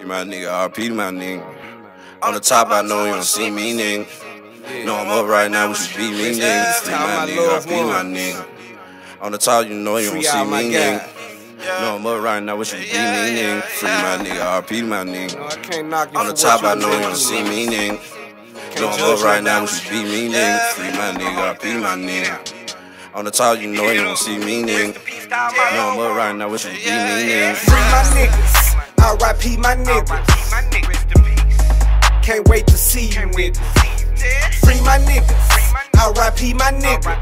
You my nigga, RP my nigga. On the top, I know you don't see me, nigga. Know I'm up right now, we should be me, nigga. Free my nigga, RP my nigga. On the top, you know you don't see me, nigga. Know I'm up right now, we should be me, nigga. Free my nigga, RP my nigga. On the top, I know you don't see me, nigga. Know I'm up right now, we should be me, nigga. Free my nigga, RP my nigga. On the top, you know you don't see me, nigga. Know I'm up right now, we should be me, nigga. Free my niggas. R.I.P. my niggas. Can't wait to see you niggas. Free my niggas. R.I.P. my niggas.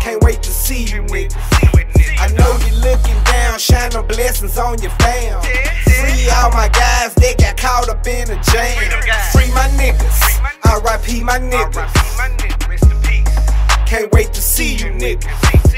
Can't wait to see you niggas. I know you looking down, shining blessings on your fam. Free all my guys that got caught up in a jam. Free my niggas. R.I.P. my niggas. Can't wait to see you niggas.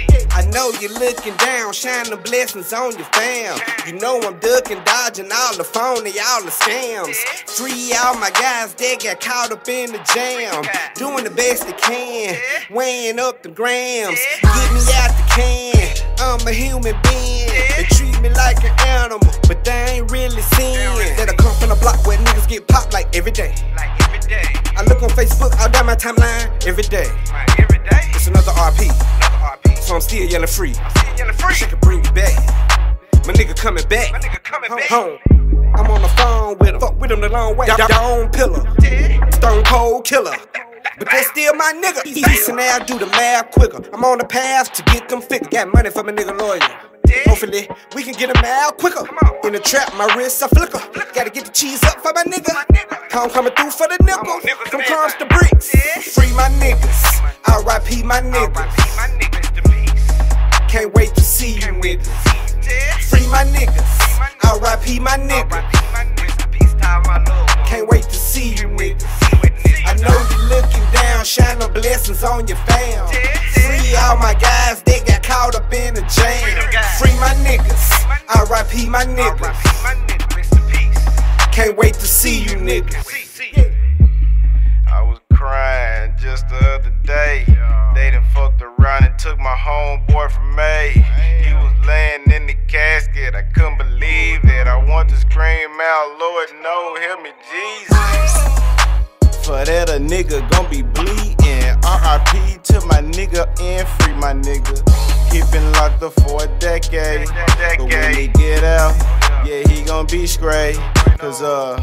Know you're looking down, shining blessings on your fam. You know I'm ducking, dodging all the phony, all the scams. Free all my guys that got caught up in the jam. Doing the best they can, weighing up the grams. Get me out the can, I'm a human being. They treat me like an animal, but they ain't really seeing that I come from a block where niggas get popped like every day. I look on Facebook, all down my timeline every day. It's another RP so I'm still yelling free. Still yelling free. She can bring me back. My nigga coming back. My nigga coming home, back. Home. I'm on the phone with him. Fuck with him the long way. own pillar. Stone cold killer. But they still my nigga. Easy now, I do the math quicker. I'm on the path to get them fixed. Got money for my nigga lawyer. Hopefully, we can get them out quicker. In the trap, my wrists are flicker. Gotta get the cheese up for my nigga. Come coming through for the nickel. From crumbs to bricks. Free my niggas. R.I.P. my niggas. Can't wait to see you niggas. Free my niggas. R.I.P. my niggas. Can't wait to see you niggas. I know you looking down, shining blessings on your fam. Free all my guys, they got caught up in the jam. Free my niggas. R.I.P. my niggas. Can't wait to see you niggas. I was crying just the other day. They done fucked around and took my homeboy from me. He was laying in the casket, I couldn't believe it. I want to scream out, Lord, no, help me, Jesus. For that, a nigga gon' be bleeding. RIP to my nigga and free my nigga. He been locked up for a decade. But when he get out, yeah, he gon' be straight. Cause, uh,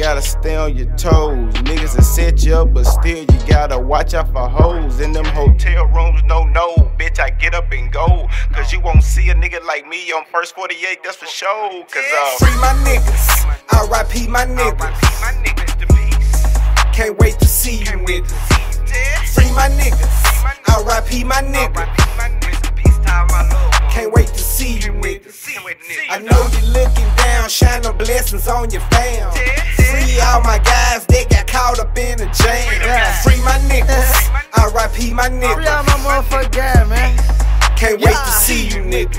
gotta stay on your toes. Niggas will set you up, but still you gotta watch out for hoes. In them hotel rooms, no, no, bitch, I get up and go. Cause you won't see a nigga like me on first 48, that's for sure. Cause, uh, free my niggas, RIP my niggas. Can't wait to see you niggas. Free my niggas, RIP my niggas. Can't wait to see you with niggas. I know you're looking down, shining blessings on your fam. All my guys that got caught up in the jam. Free my niggas, RIP my niggas. Free all my motherfucking guys, man. Can't wait to see you niggas.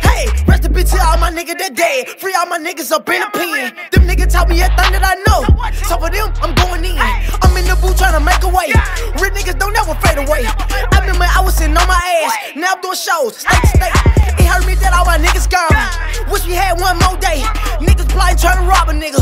Hey, rest in peace to all my niggas that dead. Free all my niggas up in the pen. Them niggas taught me everything that I know. So for them, I'm going in. I'm in the booth trying to make a way. Real niggas don't ever fade away. I remember I was sitting on my ass. Now I'm doing shows, state to state. It hurt me that all my niggas gone. Wish we had one more day. Niggas plotting trying to rob a nigga.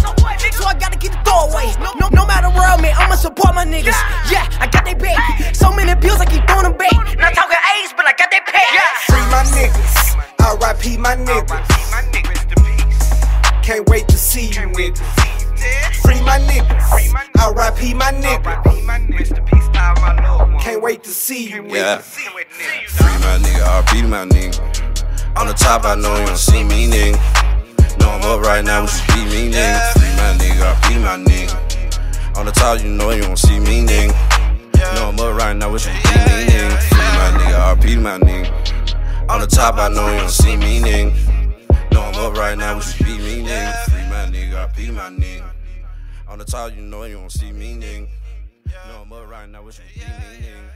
So I gotta get the door away. No, no, no matter where I'm at, I'ma support my niggas. Yeah, I got they back. So many bills, I keep throwing them back. Not talking A's, but I got they pack. Free my niggas. R.I.P. my niggas. Can't wait to see you niggas. Free my niggas. R.I.P. my niggas. Can't wait to see you Yeah. niggas. Free my nigga, RP my nigga. On the top, I know you don't see me, nigga. Know I'm up right now, we should be me, nigga. Free my nigga, RP my nigga. On the top, you know you don't see me, nigga. Know I'm up right now, we should be me, nigga. Free my nigga, RP my nigga. On the top, I know you don't see me, nigga. Know I'm up right now, we should be me, nigga. Free my nigga, RP my nigga. On the top, you know you don't see me, nigga. Know I'm up right now, we should be me, nigga.